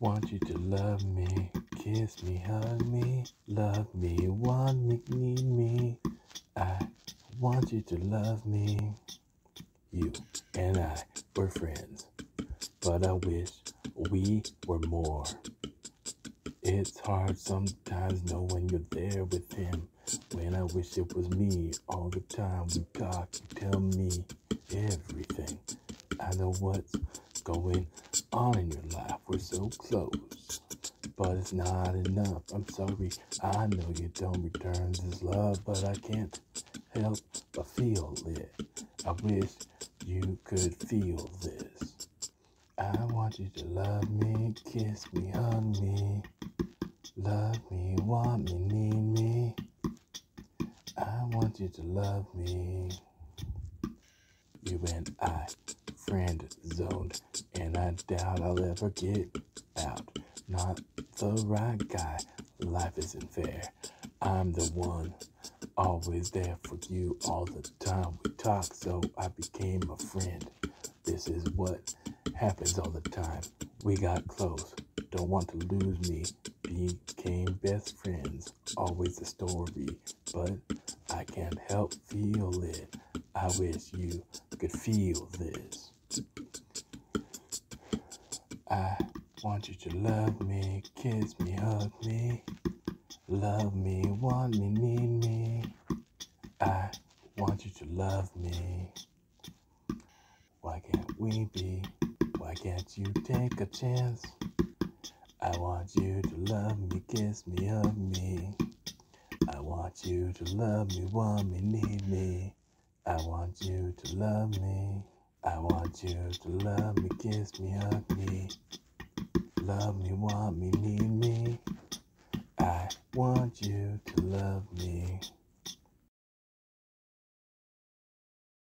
Want you to love me, kiss me, hug me, love me, want me, need me. I want you to love me. You and I were friends, but I wish we were more. It's hard sometimes knowing you're there with him. When I wish it was me all the time. We talk, you tell me everything. I know what's going on in your life. We're so close, but it's not enough. I'm sorry, I know you don't return this love, but I can't help but feel it. I wish you could feel this. I want you to love me, kiss me, hug me, love me, want me, need me. I want you to love me. You and I, friend zoned, and I doubt I'll ever get out. Not the right guy, life isn't fair. I'm the one, always there for you all the time. We talk, so I became a friend. This is what happens all the time. We got close, don't want to lose me. Became best friends, always a story, but I can't help feel it. I wish you could feel this. I want you to love me, kiss me, hug me, love me, want me, need me. I want you to love me. Why can't we be? Why can't you take a chance? I want you to love me, kiss me, hug me. I want you to love me, want me, need me. I want you to love me. I want you to love me, kiss me, hug me. Love me, want me, need me. I want you to love me.